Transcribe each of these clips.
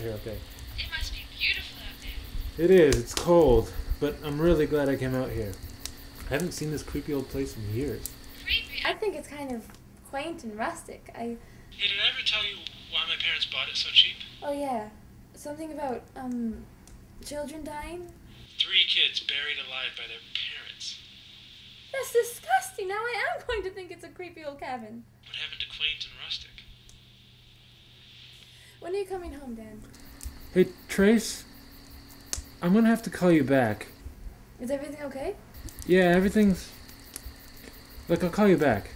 here okay. It must be beautiful out there. It is. It's cold, but I'm really glad I came out here. I haven't seen this creepy old place in years. Creepy. I think it's kind of quaint and rustic. I Hey, did I ever tell you why my parents bought it so cheap? oh yeah, something about um children dying. Three kids buried alive by their parents. That's disgusting. Now I am going to think it's a creepy old cabin. What happened to quaint and rustic? When are you coming home, Dan? Hey, Trace. I'm gonna have to call you back. Is everything okay? Yeah, everything's. Look, I'll call you back.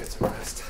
Get some rest.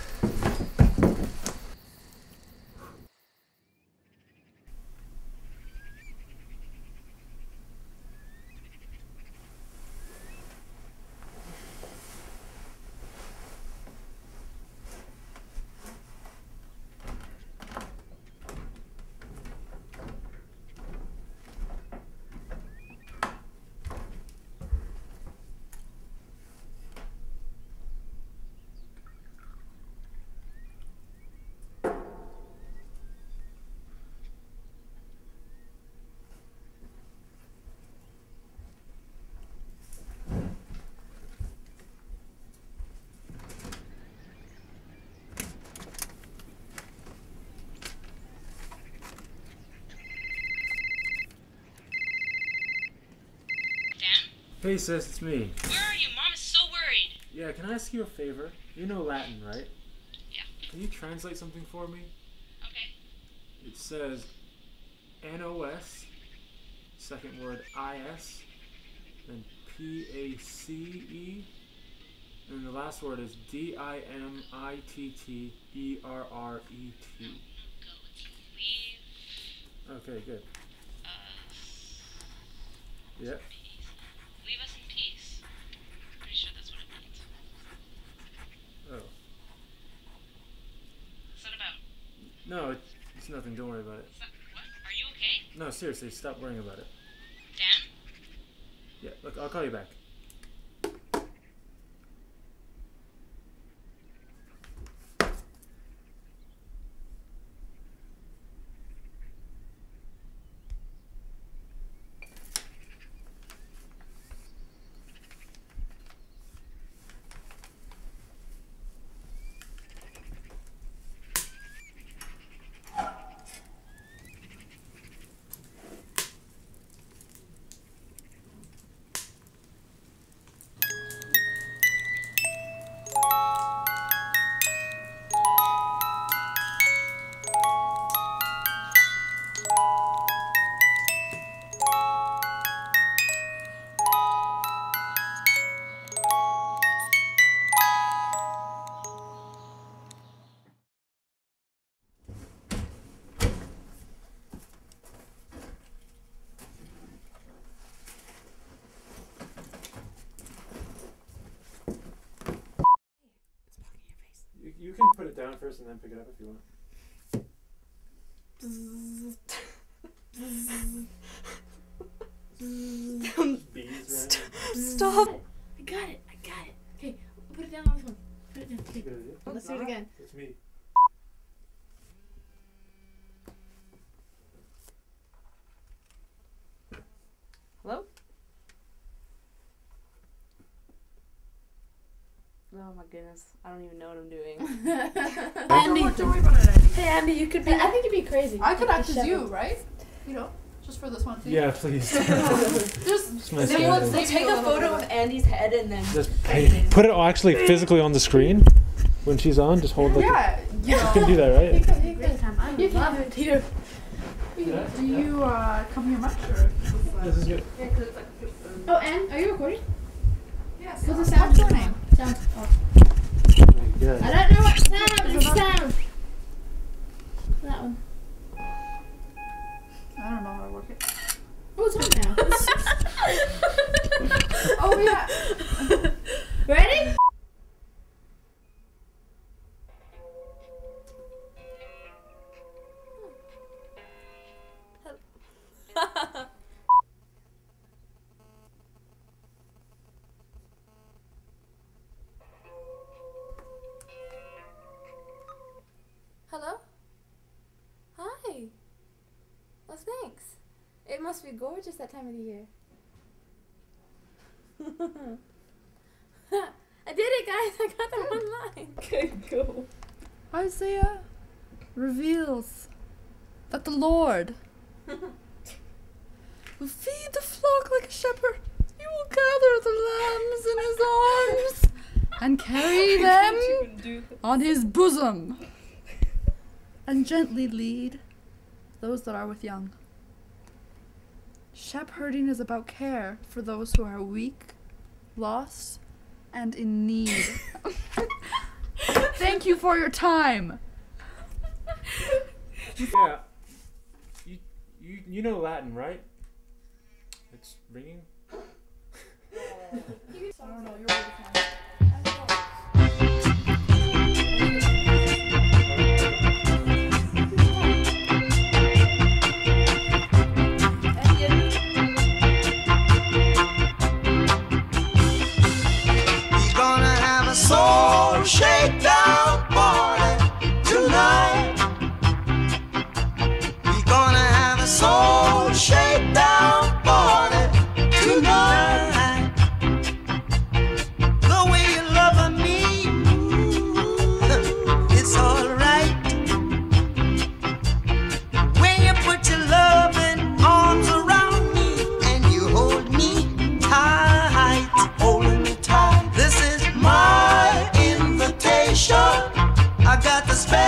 Dan? Hey sis, it's me. Where are you? Mom is so worried. Yeah, can I ask you a favor? You know Latin, right? Yeah. Can you translate something for me? Okay. It says NOS, second word IS, then P A C E, and the last word is D I M I T T E R R E T. Okay, good. us Yeah. peace. Leave us in peace. Pretty sure that's what it means. Oh. What's that about? No, it, it's nothing. Don't worry about it. What? Are you okay? No, seriously, stop worrying about it. Dan? Yeah, look, I'll call you back. Down first and then pick it up if you want. Bees around. Stop. I got it. I got it. Okay, put it down on this one. Put it down. Okay, let's do it again. It's me. Hello? Oh my goodness. I don't even know what I'm doing. Andy. Don't worry about it. Andy. hey Andy, you could be I think you'd be crazy. I could act as you, right? You know, just for this one thing. Yeah, please. Just It's my Then schedule. let's- We'll take a photo of Andy's head and then Just hey, put it actually physically on the screen when she's on. Just hold like. yeah, you You can do that, right? You can take this. You can love do it here. Yeah, Do you uh, come here much or? This is good. Oh, and are you recording? Yes. What's the sound? What's It must be gorgeous that time of the year. I did it, guys. I got that one line. Okay, go. Isaiah reveals that the Lord will feed the flock like a shepherd. He will gather the lambs in his arms and carry them on his bosom and gently lead those that are with young. Shepherding is about care for those who are weak, lost, and in need. Thank you for your time. Yeah. You, you you know Latin, right? It's ringing. I don't know, you're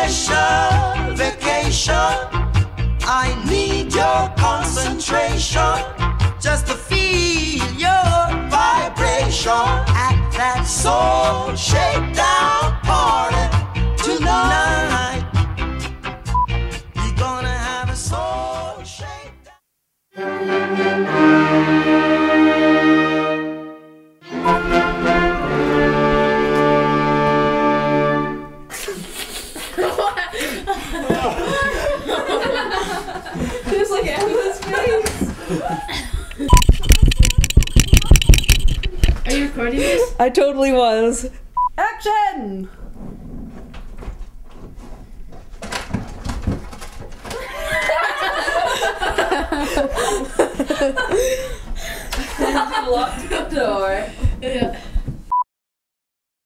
special vacation. I need your concentration just to feel your vibration at that soul shakedown party tonight. Recording this? I totally was. Action! locked the door.